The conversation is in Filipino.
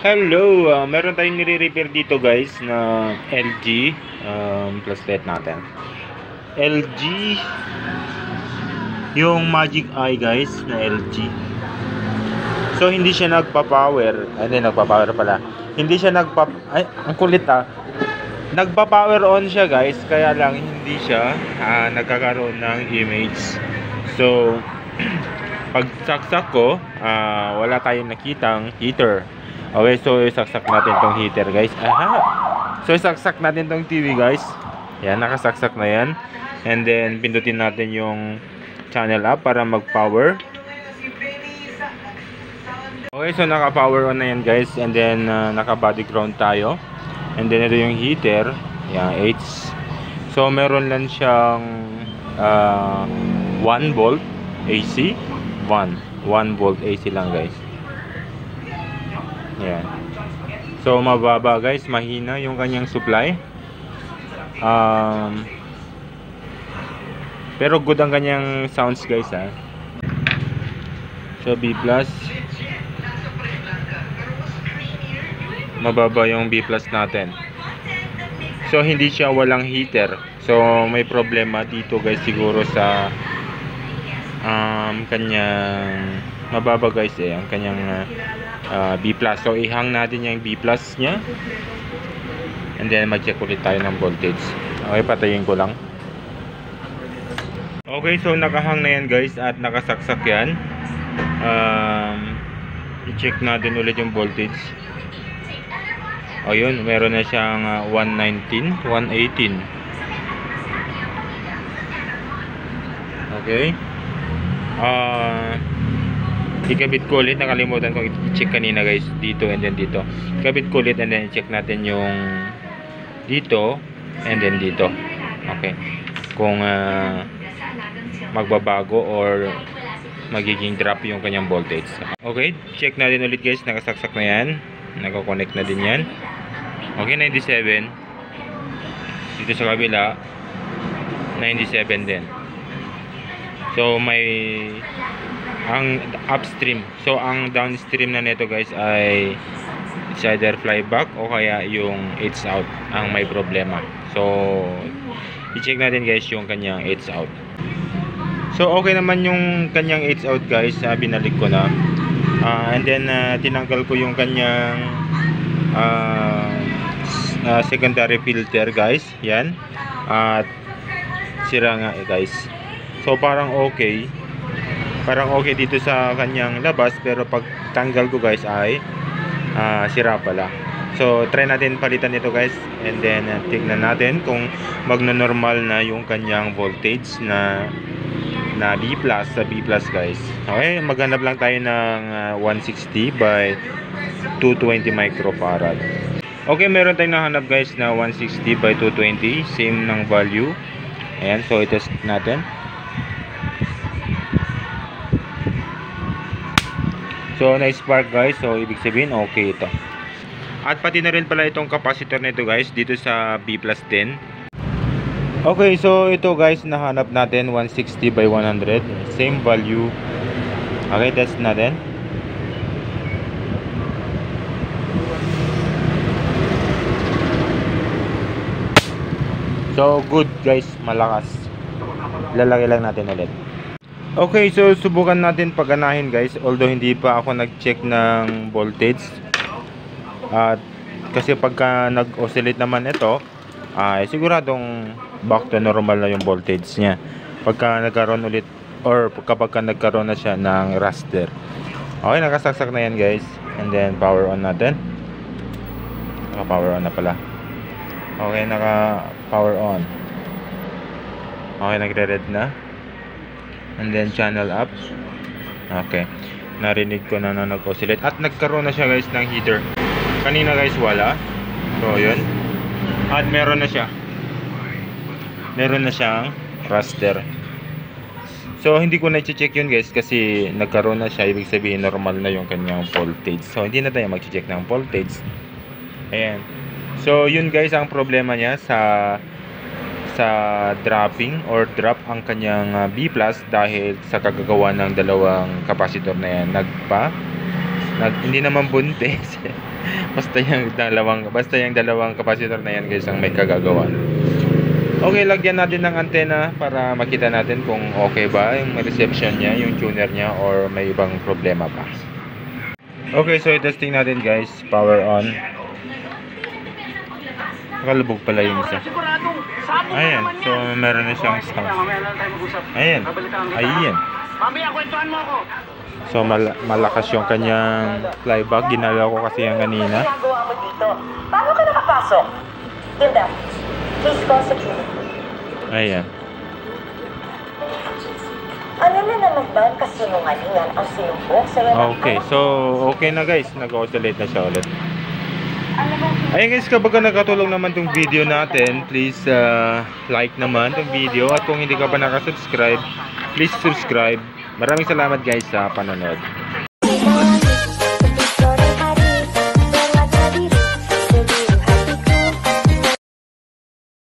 Hello, uh, meron tayong nire-repair dito guys na LG um, plus light natin. LG yung Magic Eye guys na LG. So hindi siya nagpa-power, ay hindi nagpa-power pala. Hindi siya nagpa ay ang kulit ah. Nagpa-power on siya guys, kaya lang hindi siya ah, nagkakaroon ng image. So pag saksak ko, ah, wala tayong nakitang heater. Okay, so isaksak natin tong heater guys. Aha! So isaksak natin tong TV guys. Yan, nakasaksak na yan. And then pindutin natin yung channel up para mag-power. Okay, so naka-power on na yan guys. And then uh, naka-body ground tayo. And then ito yung heater. Yan, 8. So meron lang siyang uh, 1 volt AC. 1. 1 volt AC lang guys. Yan. So mababa guys, mahina yung kanyang supply. Um, pero good ang kanyang sounds guys ha. So B+. Mababa yung B+ natin. So hindi siya walang heater. So may problema dito guys siguro sa um, kanyang mababa guys eh ang kanyang uh, B+. So ihang natin yung B+ niya. And then mag-check ulit tayo ng voltage. Okay, patayin ko lang. Okay, so nakahang na yan guys at nakasaksak yan. Um, i-check natin ulit yung voltage. O yun, meron na siyang uh, 119, 118. Okay. Ah... Uh, ikabit ko ulit. Nakalimutan kong i-check kanina guys. Dito and then dito. Ikabit ko ulit and then i-check natin yung dito and then dito. Okay. Kung uh, magbabago or magiging drop yung kanyang voltage. Okay. Check natin ulit guys. Nakasaksak na yan. Nakakonect na din yan. Okay. 97 dito sa kabila 97 din. So may ang upstream. So ang downstream na nito guys ay it's either flyback o kaya yung it's out ang may problema. So i-check natin guys yung kanyang it's out. So okay naman yung kanyang it's out guys uh, binalik ko na. Uh, and then uh, tinanggal ko yung kanyang uh, uh, secondary filter guys. Yan. At sira nga eh guys. So parang okay parang okay dito sa kanyang labas pero pag tanggal ko guys ay uh, sira pala. So try natin palitan ito guys and then uh, tignan natin kung magno-normal na yung kanyang voltage na na B plus sa B plus guys. Okay maghanap lang tayo ng uh, 160 by 220 microfarad. Okay meron tayong nahanap guys na 160 by 220 same ng value. Ayan so itest natin So, na-spark guys. So, ibig sabihin, okay ito. At pati na rin pala itong capacitor nito guys, dito sa B plus 10. Okay, so ito guys, nahanap natin 160 by 100. Same value. Okay, test natin. So, good guys, malakas. Lalagay lang natin ulit. Okay, so subukan natin paganahin guys although hindi pa ako nag-check ng voltage. At kasi pagka nag-oscillate naman ito, ay siguradong back to normal na yung voltage niya. Pagka nagkaroon ulit or kapag ka nagkaroon na siya ng raster. Okay, nakasaksak na yan guys. And then power on natin. Naka-power on na pala. Okay, naka-power on. Okay, nagre-red na and then channel up. Okay. Narinig ko na na nag-oscillate. At nagkaroon na siya guys ng heater. Kanina guys wala. So yun. At meron na siya. Meron na siyang raster. So hindi ko na check yun guys kasi nagkaroon na siya. Ibig sabihin normal na yung kanyang voltage. So hindi na tayo mag-check ng voltage. Ayan. So yun guys ang problema niya sa sa dropping or drop ang kanyang uh, B dahil sa kagagawa ng dalawang capacitor na yan nagpa nag, hindi naman buntis basta yung dalawang basta yung dalawang capacitor na yan guys ang may kagagawa. Okay, lagyan natin ng antena para makita natin kung okay ba yung reception niya, yung tuner niya or may ibang problema pa. Okay, so testing natin guys. Power on. Nakalubog pala yung isa. Ayan, so meron na siyang mag-usap. Ayan. Ayan. Mamaya, kwentuhan mo ako. So mal- malakas yung kanyang flyback. Ginalaw ko kasi yan kanina. Ano ginagawa mo dito? Paano ka nakapasok? Ganda. Please call security. Ayan. Ano na naman ba ang kasinungalingan ang sinumbong ng Okay, so okay na guys. Nag-oscillate na siya ulit. Ayun guys, kapag nakatulong naman tong video natin, please uh, like naman tong video. At kung hindi ka pa nakasubscribe, please subscribe. Maraming salamat guys sa panonood.